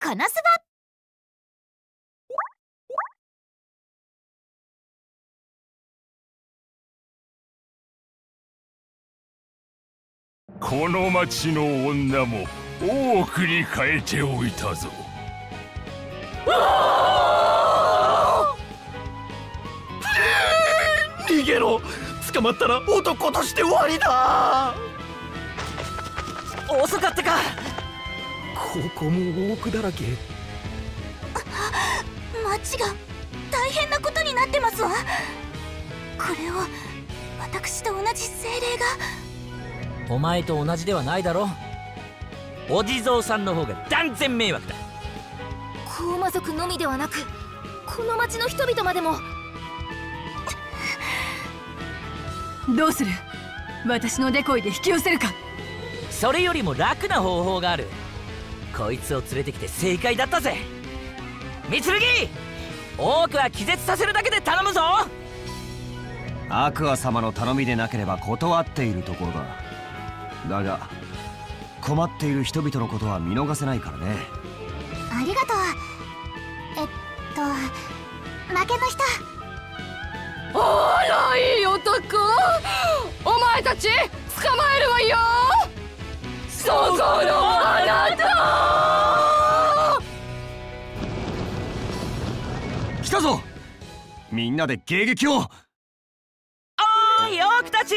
このすばこの町の女も多くに変えておいたぞ。逃げろ！捕まったら男として終わりだ！遅かったかここも多くだらけ。町が大変なことになってますわ。これを私と同じ精霊が。お前と同じではないだろお地蔵さんの方が断然迷惑だ。高魔族のみではなくこの町の人々までも。どうする？私のデコイで引き寄せるか。それよりも楽な方法があるこいつを連れてきて正解だったぜ。三剣多くは気絶させるだけで頼むぞ。アクア様の頼みでなければ断っているところだ。だが困っている人々のことは見逃せないからね。ありがとう。えっと負けの人あらいい男。お前たち捕まえるわよそこのあなた。来たぞ。みんなで迎撃を。おーいオークたち。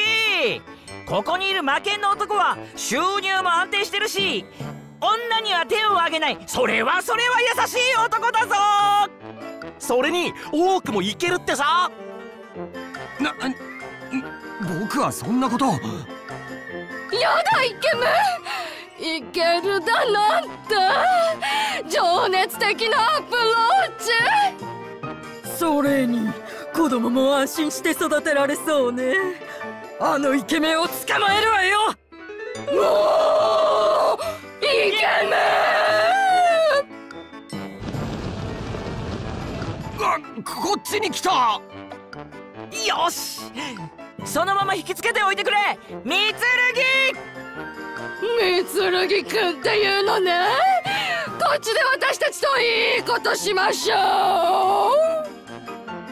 ここにいる魔剣の男は収入も安定してるし女には手を挙げない。それはそれは優しい男だぞ。それに多くもいけるってさ。な僕はそんなこと。やだイケメンいけるだなんて。情熱的なアプローチ。それに子供も安心して育てられそうね。あのイケメンを捕まえるわよ。おーイケメン。こっちに来た。よし。そのまま引きつけておいてくれ。三剣三剣くんっていうのね。こっちで私たちといいことしましょう。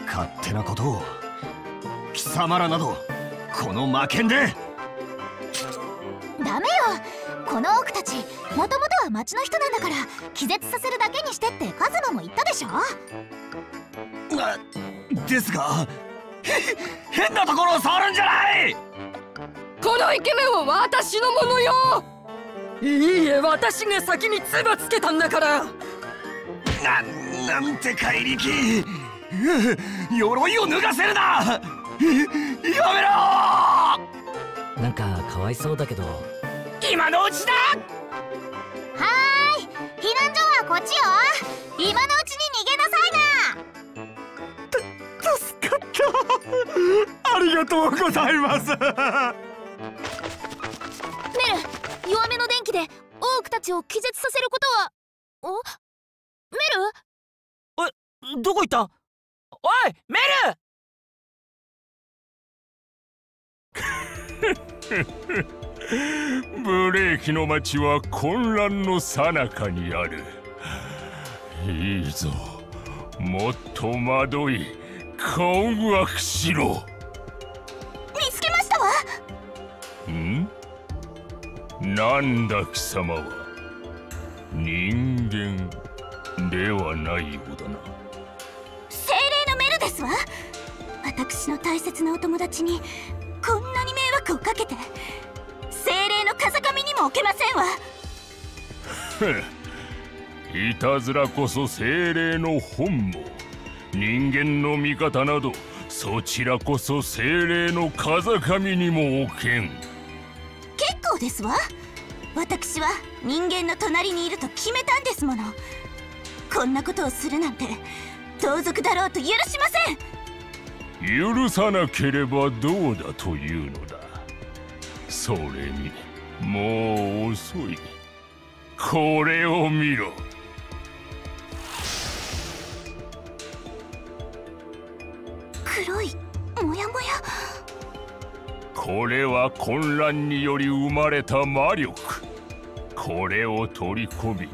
勝手なことを。貴様らなどこの魔剣で。ダメよ。このオークたちもともとは町の人なんだから気絶させるだけにしてってカズマも言ったでしょ。ですが変なところを触るんじゃないこのイケメンは私のものよ。いいえ私が先に唾つけたんだから。ななんて怪力。鎧を脱がせるな。やめろ。なんかかわいそうだけど。今のうちだ。はーい。避難所はこっちよ。今のうちに逃げなさいな。助かった。ありがとうございますメル弱めの電気でオークたちを気絶させることは。お？メル？えどこ行った？おいメル！ブレーキの街は混乱の最中にある。いいぞ。もっと惑い。困惑しろ。見つけましたわ。ん？なんだ貴様は。人間ではないようだな。精霊のメルですわ私の大切なお友達にこんなに迷惑をかけて精霊の風上にも置けませんわ。いたずらこそ精霊の本望。人間の味方などそちらこそ精霊の風上にも置けんですわ。私は人間の隣にいると決めたんですもの。こんなことをするなんて盗賊だろうと許しません。許さなければどうだというのだ。それにもう遅い。これを見ろ。これは混乱により生まれた魔力。これを取り込み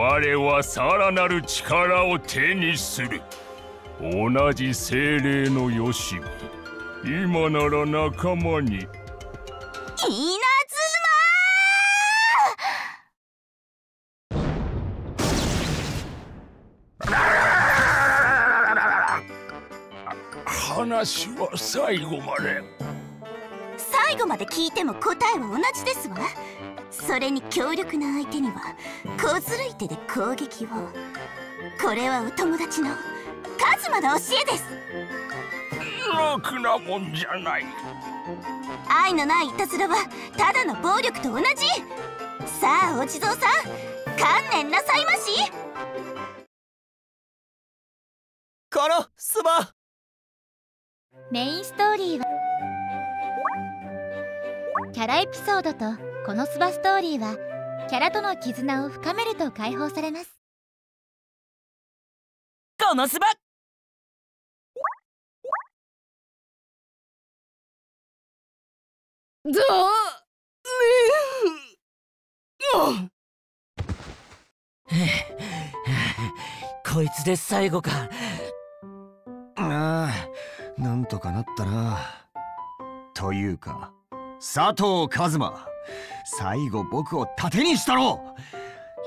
我はさらなる力を手にする。同じ精霊のよしみ今なら仲間に。稲妻！話は最後まで最後まで聞いても答えは同じですわ。それに強力な相手には小ずるい手で攻撃を。これはお友達のカズマの教えです。楽なもんじゃない。愛のないいたずらはただの暴力と同じ。さあお地蔵さん観念なさいまし。このスマメインストーリーはキャラエピソードとこのスバストーリーはキャラとの絆を深めると解放されます。このスバ。だねこいつで最後か。ああなんとかなったな。というか佐藤一馬最後僕を盾にしたろ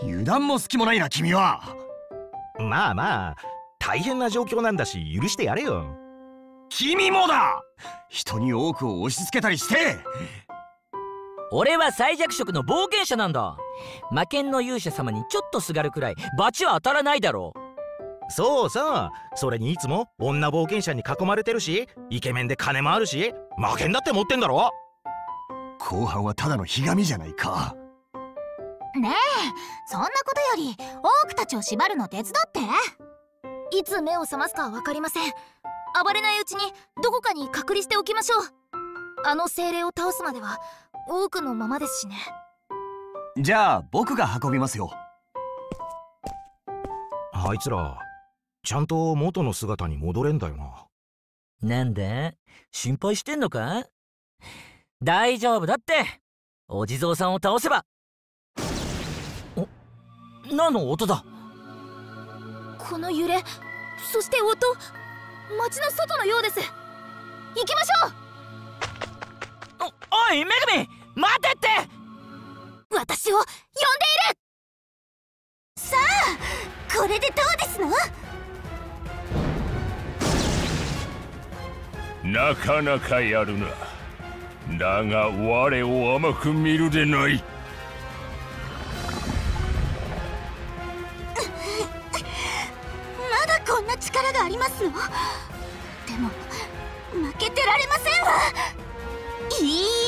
油断も隙もないな君は。まあまあ大変な状況なんだし許してやれよ。君もだ！人に多くを押し付けたりして。俺は最弱色の冒険者なんだ。魔剣の勇者様にちょっとすがるくらい罰は当たらないだろう。そうさそれにいつも女冒険者に囲まれてるしイケメンで金もあるし魔剣だって持ってんだろ後半はただのひがみじゃないか。ねえそんなことよりオークたちを縛るの手伝って。いつ目を覚ますかは分かりません。暴れないうちにどこかに隔離しておきましょう。あの精霊を倒すまでは多くのままですしね。じゃあ僕が運びますよ。あいつらちゃんと元の姿に戻れんだよな。なんだ？心配してんのか？大丈夫だって。お地蔵さんを倒せば。お何の音だ？この揺れそして音。街の外のようです。行きましょおおいめぐみ待てって。う私を呼んでいる。さあこれでどうですの？なかなかやるなだが我を甘く見るでない。まだこんな力がありますの？でも負けてられませんわ。いい。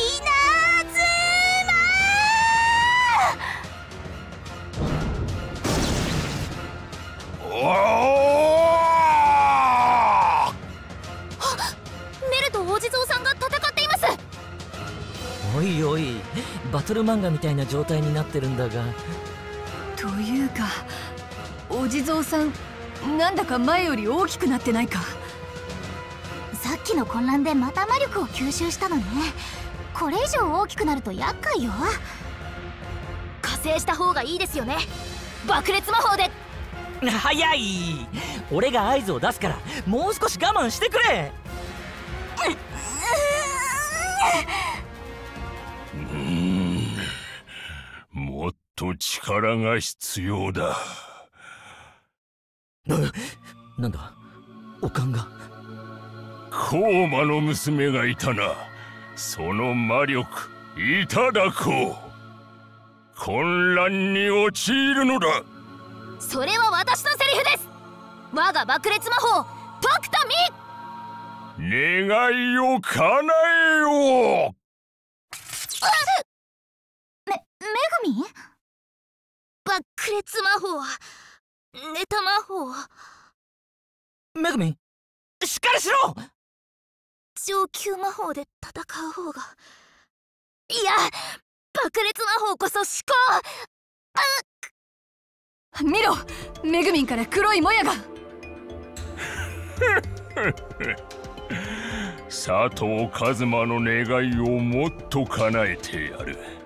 いおい。バトル漫画みたいな状態になってるんだが。というかお地蔵さんなんだか前より大きくなってないか？さっきの混乱でまた魔力を吸収したのね。これ以上大きくなると厄介よ。加勢した方がいいですよね。爆裂魔法で。早い。俺が合図を出すからもう少し我慢してくれと力が必要だ。なんだ？おかんが？コーマの娘がいたな。その魔力いただこう。混乱に陥るのだ。それは私のセリフです。我が爆裂魔法解くとみ願いを叶えようめぐみ爆裂魔法ネタ魔法めぐみしっかりしろ上級魔法で戦う方がいや爆裂魔法こそ思考見ろめぐみんから黒いもやが佐藤一馬の願いをもっと叶えてやる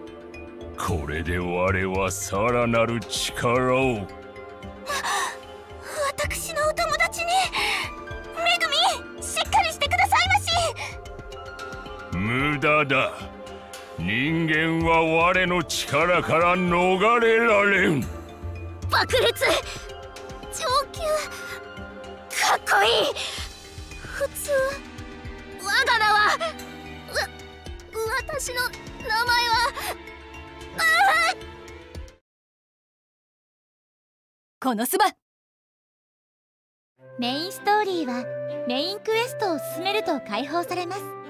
これで我はさらなる力を。私のお友達にめぐみしっかりしてくださいまし。無駄だ。人間は我の力から逃れられん。爆裂上級かっこいい。普通我が名はわ私の名前はこのスバメインストーリーはメインクエストを進めると解放されます。